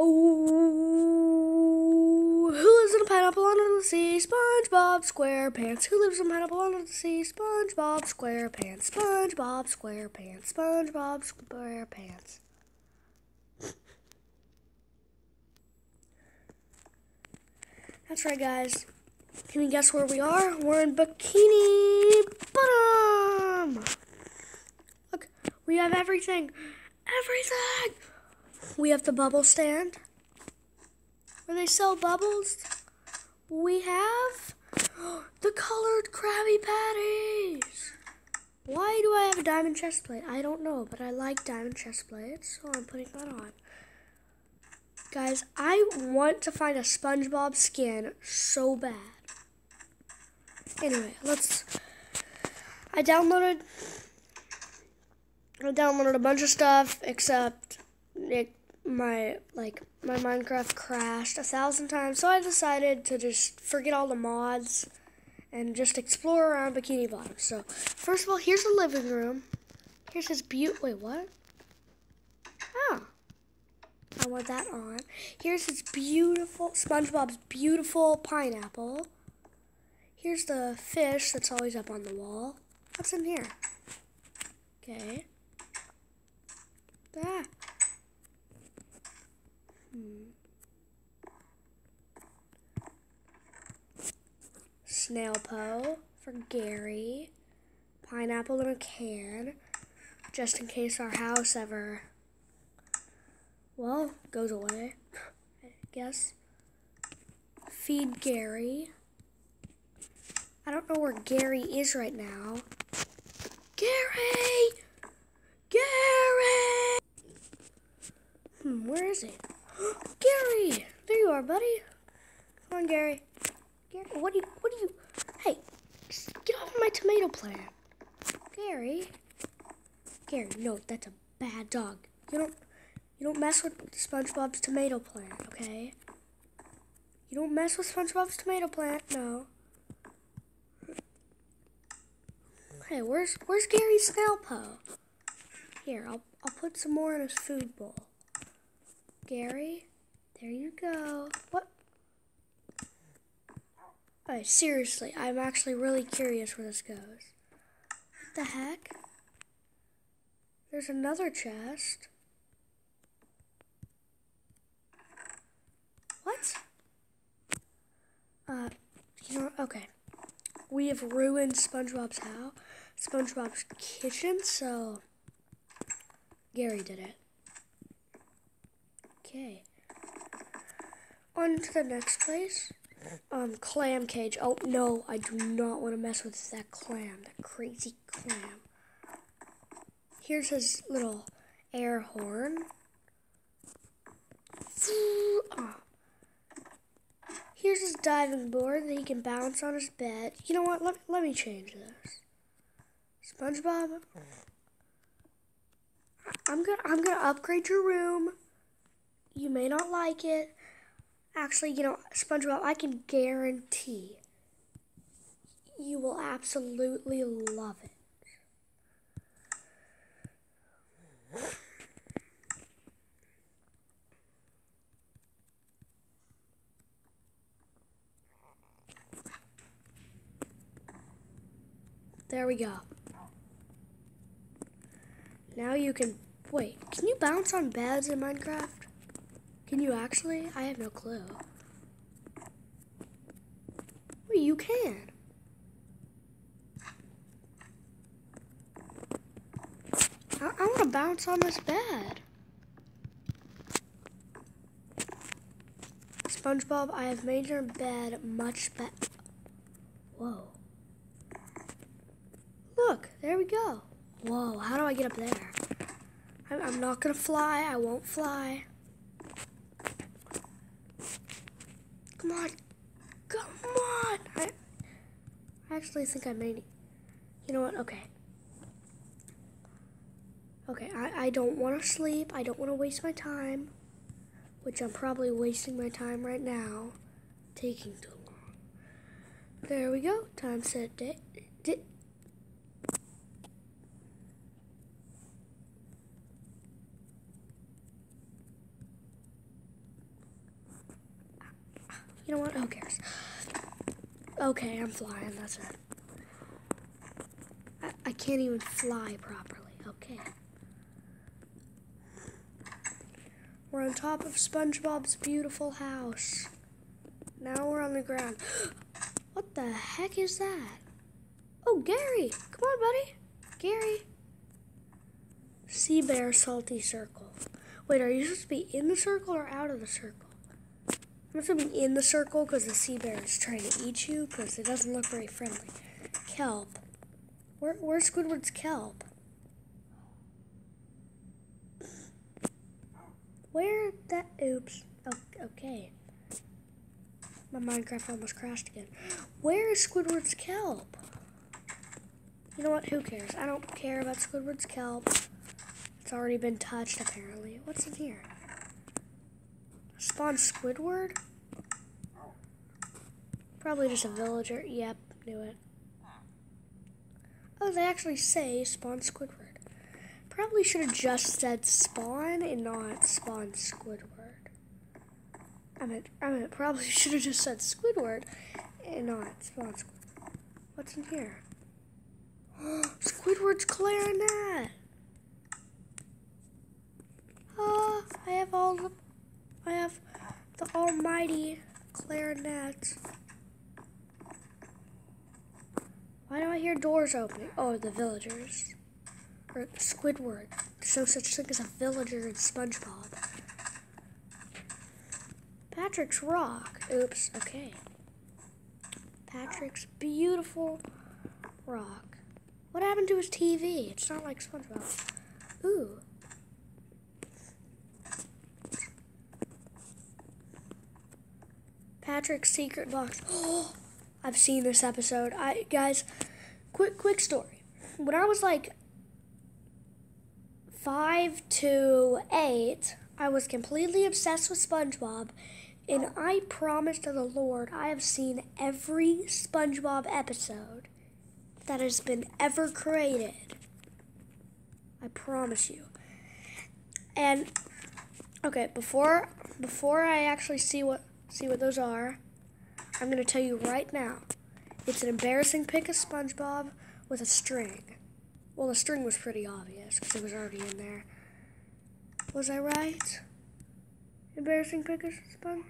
Oh, who lives in a pineapple under the sea? SpongeBob SquarePants. Who lives in a pineapple under the sea? SpongeBob SquarePants. SpongeBob SquarePants. SpongeBob SquarePants. That's right, guys. Can you guess where we are? We're in Bikini Bottom. Look, we have everything. Everything. We have the bubble stand where they sell bubbles. We have the colored Krabby Patties. Why do I have a diamond chest plate? I don't know, but I like diamond chest plates, so I'm putting that on. Guys, I want to find a SpongeBob skin so bad. Anyway, let's. I downloaded. I downloaded a bunch of stuff except it, my like my Minecraft crashed a thousand times, so I decided to just forget all the mods and just explore around Bikini Bottom. So first of all, here's the living room. Here's his beaut. Wait, what? Oh. I want that on. Here's his beautiful, SpongeBob's beautiful pineapple. Here's the fish that's always up on the wall. What's in here? Okay. Ah. Snail Po for Gary. Pineapple in a can. Just in case our house ever well, goes away, I guess. Feed Gary. I don't know where Gary is right now. Gary! Gary! Hmm, where is he? Gary! There you are, buddy. Come on, Gary. Gary, what do you, what do you, hey, get off my tomato plant. Gary. Gary, no, that's a bad dog. You don't, you don't mess with SpongeBob's tomato plant, okay? You don't mess with SpongeBob's tomato plant, no. Hey, where's where's Gary's snail po? Here, I'll I'll put some more in his food bowl. Gary, there you go. What? Alright, seriously, I'm actually really curious where this goes. What the heck? There's another chest. What? Uh, you know, okay. We have ruined SpongeBob's house, SpongeBob's kitchen, so Gary did it. Okay. On to the next place. Um, clam cage. Oh, no, I do not want to mess with that clam, that crazy clam. Here's his little air horn. Oh. Here's his diving board that he can bounce on his bed. You know what? Let, let me change this. SpongeBob, I'm gonna I'm gonna upgrade your room. You may not like it. Actually, you know, SpongeBob, I can guarantee you will absolutely love it. There we go. Now you can, wait, can you bounce on beds in Minecraft? Can you actually? I have no clue. Wait, you can. I, I want to bounce on this bed. SpongeBob, I have made your bed much better. Whoa. Look, there we go. Whoa, how do I get up there? I'm, I'm not gonna fly. I won't fly. Come on. Come on. I, I actually think I made it. You know what? Okay. Okay, I, I don't want to sleep. I don't want to waste my time. Which I'm probably wasting my time right now. Taking too long. There we go. Time set day. You know what? Who cares? Okay, I'm flying. That's it. I, I can't even fly properly. Okay. We're on top of SpongeBob's beautiful house. Now we're on the ground. what the heck is that? Oh, Gary! Come on, buddy. Gary. Sea Bear Salty Circle. Wait, are you supposed to be in the circle or out of the circle? I'm supposed to be in the circle because the sea bear is trying to eat you because it doesn't look very friendly. Kelp. Where, where's Squidward's kelp? Where that? Oops. Okay. My Minecraft almost crashed again. Where is Squidward's kelp? You know what? Who cares? I don't care about Squidward's kelp. It's already been touched, apparently. What's in here? Spawn Squidward? Probably just a villager. Yep, knew it. Oh, they actually say spawn Squidward. Probably should have just said spawn and not spawn Squidward. I mean, I mean, probably should have just said Squidward and not spawn Squidward. What's in here? Squidward's clarinet. Oh, I have all the, I have the almighty clarinet. Why do I hear doors opening? Oh, the villagers. Or Squidward. There's no such thing as a villager in SpongeBob. Patrick's rock. Oops, okay. Patrick's beautiful rock. What happened to his TV? It's not like SpongeBob. Ooh. Patrick's secret box. Oh! I've seen this episode. I guys, quick quick story. When I was like five to eight, I was completely obsessed with SpongeBob, and I promise to the Lord I have seen every SpongeBob episode that has been ever created. I promise you. And okay, before before I actually see what see what those are, I'm going to tell you right now. It's an embarrassing pick of SpongeBob with a string. Well, the string was pretty obvious because it was already in there. Was I right? Embarrassing pick of, Spon-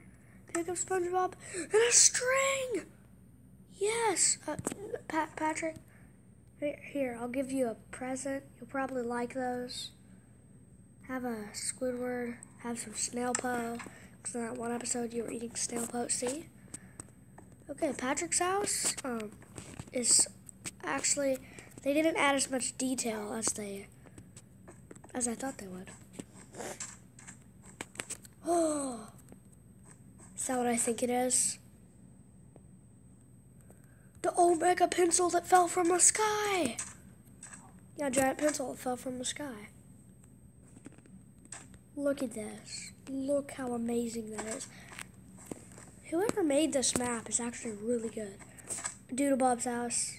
pic of SpongeBob and a string! Yes! Uh, Pat- Patrick, here, I'll give you a present. You'll probably like those. Have a Squidward, have some snail po. Because in that one episode you were eating snail po. See? Okay, Patrick's house um, is actually they didn't add as much detail as they as I thought they would. Oh, is that what I think it is? The Omega pencil that fell from the sky. Yeah, giant pencil that fell from the sky. Look at this. Look how amazing that is. Whoever made this map is actually really good. Doodle Bob's house.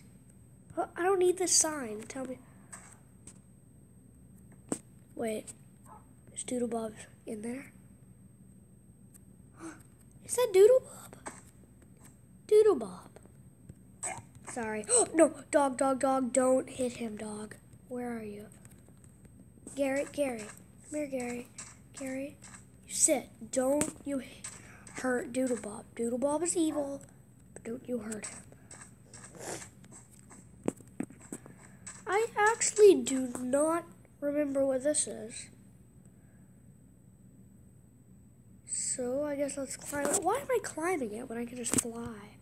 I don't need this sign. Tell me. Wait. Is Doodlebob in there? Is that Doodlebob? Doodlebob. Sorry. no, dog, dog, dog. Don't hit him, dog. Where are you? Garrett, Gary. Come here, Gary. Gary, you sit. Don't you hurt Doodlebob. Doodlebob is evil, but don't you hurt him. I actually do not remember what this is. So I guess let's climb it. Why am I climbing it when I can just fly?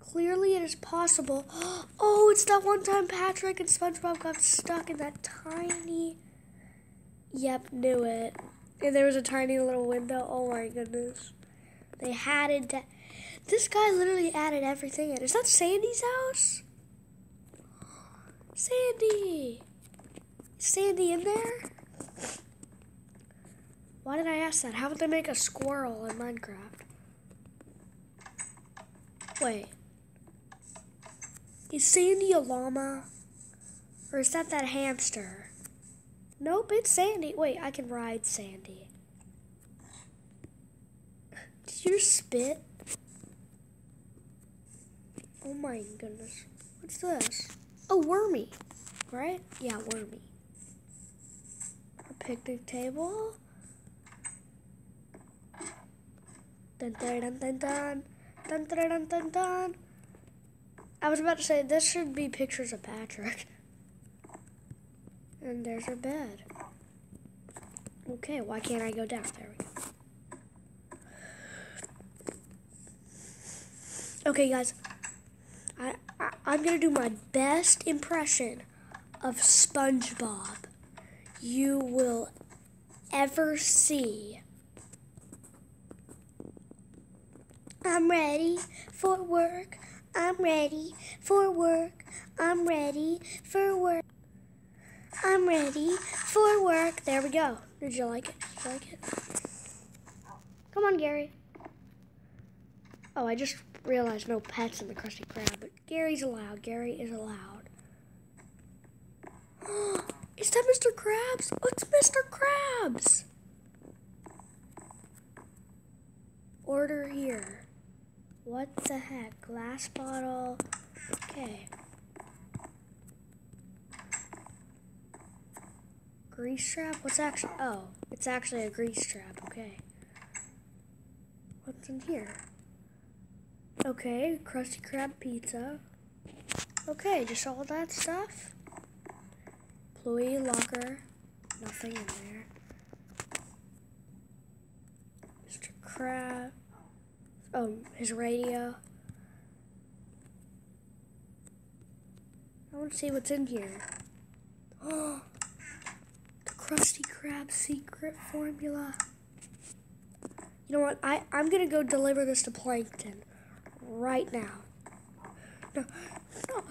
Clearly it is possible. Oh, it's that one time Patrick and SpongeBob got stuck in that tiny... Yep, knew it. And there was a tiny little window. Oh my goodness. They had it. This guy literally added everything in. Is that Sandy's house? Sandy! Sandy in there? Why did I ask that? How would they make a squirrel in Minecraft? Wait. Is Sandy a llama? Or is that that hamster? Nope, it's Sandy. Wait, I can ride Sandy. Did you spit? Oh my goodness. What's this? Oh, wormy. Right? Yeah, wormy. A picnic table. Dun dun dun dun dun. Dun dun dun dun dun. I was about to say this should be pictures of Patrick. And there's our bed. Okay, why can't I go down? There we go. Okay, guys. I, I I'm gonna do my best impression of SpongeBob you will ever see. I'm ready for work. I'm ready for work. I'm ready for work. I'm ready for work. There we go. Did you like it? Did you like it? Come on, Gary. Oh, I just realized no pets in the Krusty Krab, but Gary's allowed. Gary is allowed. is that Mr. Krabs? It's Mr. Krabs. Order here. What the heck? Glass bottle. Okay. Grease trap? What's actually. Oh, it's actually a grease trap. Okay. What's in here? Okay, Krusty Krab pizza. Okay, just all that stuff. Employee locker. Nothing in there. Mr. Krab. Oh, his radio. I want to see what's in here. Oh, the Krusty Krab secret formula. You know what? I, I'm going to go deliver this to Plankton right now. No, no.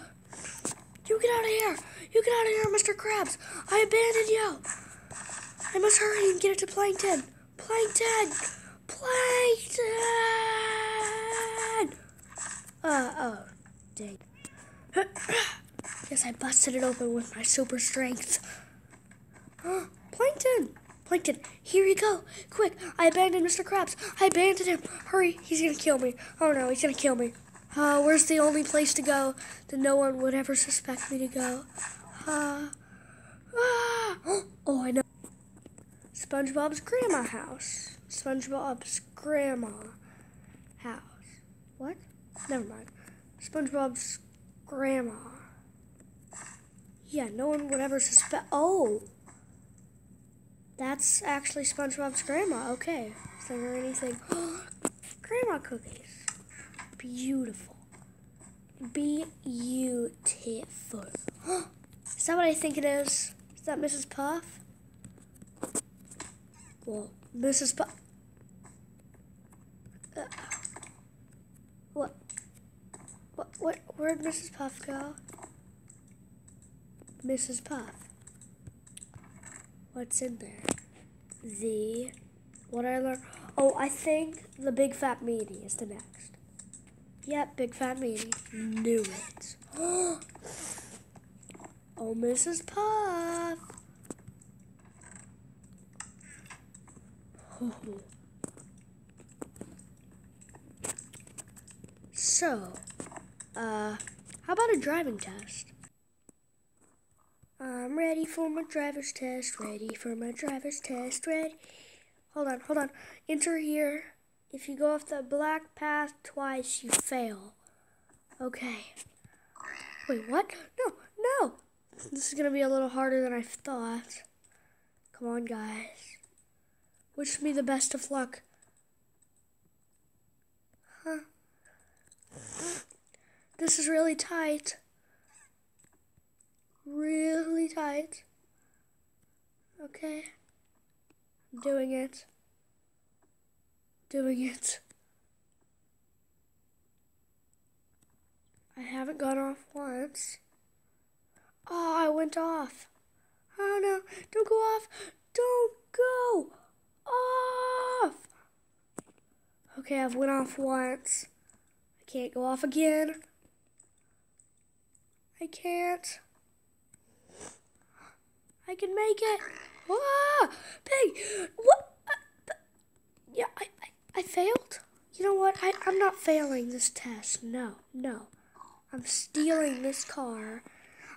You get out of here. You get out of here, Mr. Krabs. I abandoned you. I must hurry and get it to Plankton. Plankton! Plankton! Uh, oh, dang. Guess I busted it open with my super strength. Plankton! Plankton, here you go. Quick, I abandoned Mr. Krabs. I abandoned him. Hurry, he's gonna kill me. Oh no, he's gonna kill me. Uh, where's the only place to go that no one would ever suspect me to go? Uh, ah, oh, I know. SpongeBob's grandma house. SpongeBob's grandma house. What? Never mind. SpongeBob's grandma. Yeah, no one would ever suspect. Oh! That's actually SpongeBob's grandma. Okay. Is there anything? grandma cookies. Beautiful. Beautiful. is that what I think it is? Is that Mrs. Puff? Well, Mrs. Puff. Uh, what? What? What? Where'd Mrs. Puff go? Mrs. Puff. What's in there? The. What I learned. Oh, I think the Big Fat Meaty is the next. Yep, Big Fat Meaty. Knew it. oh, Mrs. Puff. So, uh, how about a driving test? I'm ready for my driver's test, ready for my driver's test, ready. Hold on, hold on. Enter here. If you go off the black path twice, you fail. Okay. Wait, what? No, no! This is gonna be a little harder than I thought. Come on, guys. Wish me the best of luck. Huh? This is really tight. Really tight. Okay. Doing it. Doing it. I haven't gone off once. Oh, I went off. Oh no, don't go off. Don't go off. Okay, I've went off once. I can't go off again. I can't. I can make it. Ah, pig. What? Yeah, I, I, I failed. You know what? I, I'm not failing this test. No, no. I'm stealing this car.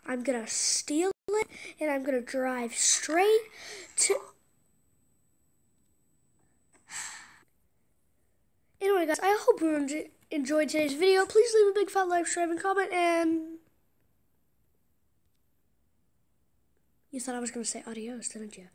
I'm gonna steal it and I'm gonna drive straight to. Anyway, guys, I hope you enjoyed today's video. Please leave a big fat like, subscribe, and comment. And you thought I was gonna say adios, didn't you?